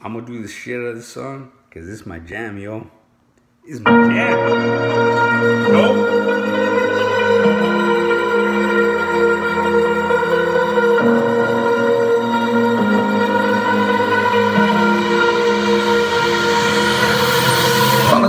I'm gonna do the shit out of this song because this is my jam, yo. It's my jam.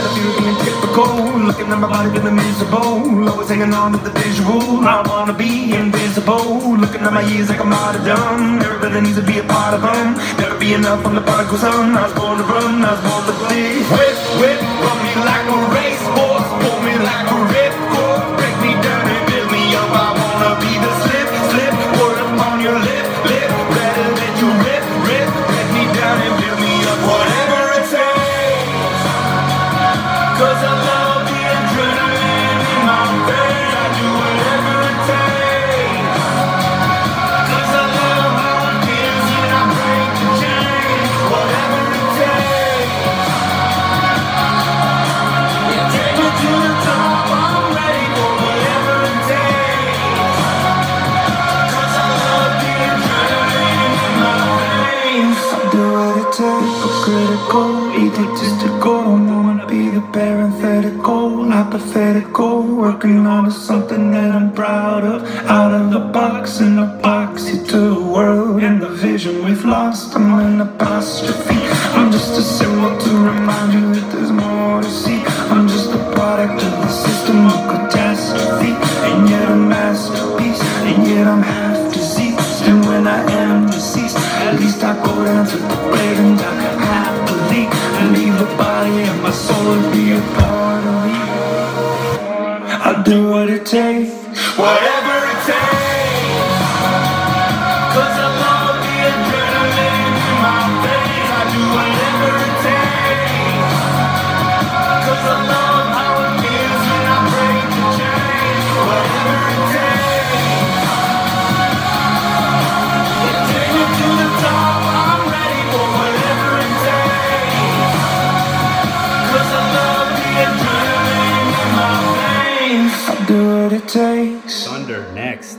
takes That I feel being typical. Looking at my body feeling miserable. Always hanging on to the visual. I wanna be invisible. Looking at my years like I'm out of done Everybody needs to be a part of them Never be enough from the prodigal son. I was born to run, Hypocritical, egotistical Wanna be the parenthetical Hypothetical Working on something that I'm proud of. Out of the box, an epoxy to the world And the vision we've lost I'm an apostrophe. I'm just a symbol to remind you that there's more to see body and my soul to be a part of me I'll do what it takes Whatever it takes what it takes Thunder next.